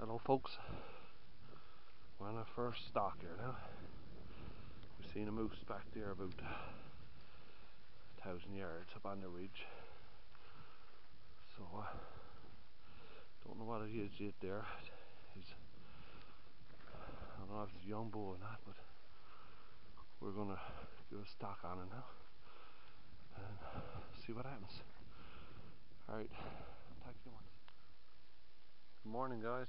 Hello folks. We're on our first stock here now. We've seen a moose back there about a thousand yards up on the ridge. So uh, don't know what it is yet there. He's I don't know if it's a young bull or not, but we're gonna do a stock on it now and see what happens. Alright, talk to you once. Morning guys.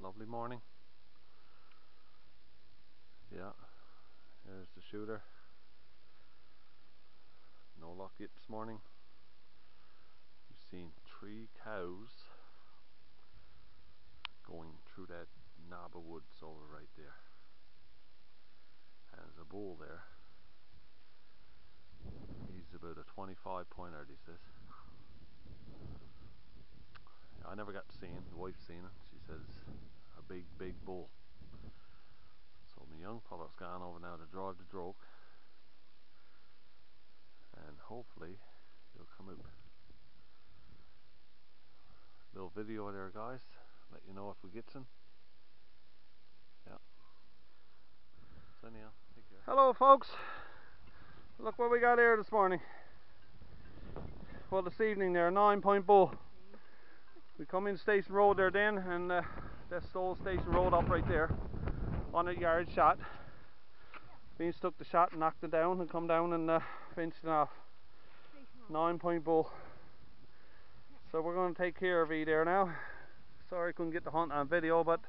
Lovely morning. Yeah, there's the shooter. No luck yet this morning. We've seen three cows going through that knob of woods over right there. And there's a bull there. He's about a 25 pointer, he says. I never got to see him. The wife's seen him. She says a big, big bull. So my young fella's gone over now to drive the droke. And hopefully he'll come out. Little video there guys. Let you know if we get some. Yeah. So anyhow, take care. Hello folks. Look what we got here this morning. Well this evening there, nine point bull. We come in Station Road there then and uh, that's the old Station Road up right there. 100 yard shot. Vince took the shot and knocked it down and come down and uh, finished it off. Nine point bull. So we're going to take care of E there now. Sorry I couldn't get the hunt on video but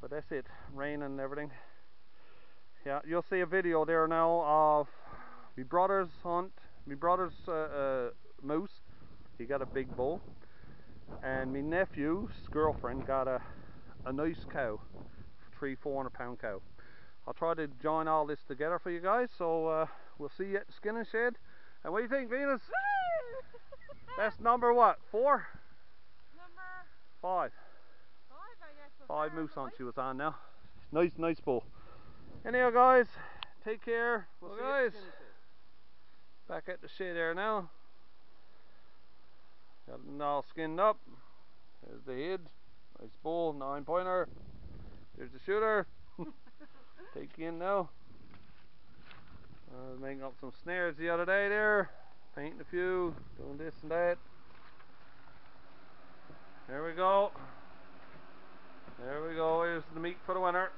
but that's it. Rain and everything. Yeah, you'll see a video there now of my brother's hunt, my brother's uh, uh, moose. He got a big bull and my nephew's girlfriend got a, a nice cow, three, four hundred pound cow. I'll try to join all this together for you guys, so uh, we'll see you at the skinning shed. And what do you think, Venus? That's number what? Four? Number Five. five, I guess. Five moose on she was on now. Nice, nice bull. Anyhow, guys, take care. Well, see you at guys, the skinning back at the shed there now. Got it all skinned up. There's the head. Nice bull, nine pointer. There's the shooter. Take in now. I was making up some snares the other day there. Painting a few, doing this and that. There we go. There we go. Here's the meat for the winter.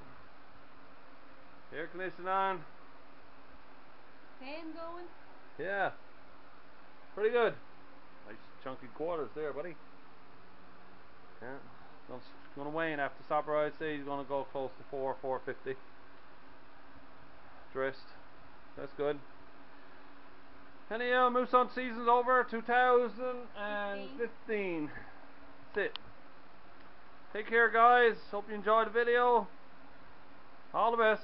Air conditioning on. Fan going. Yeah. Pretty good. Chunky quarters there, buddy. Yeah. Gonna, gonna weigh in after supper, I'd say he's gonna go close to four, four fifty. Dressed. That's good. Anyhow, uh, moose hunt season's over, 2015. That's it. Take care, guys. Hope you enjoyed the video. All the best.